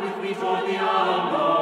with me for the hour.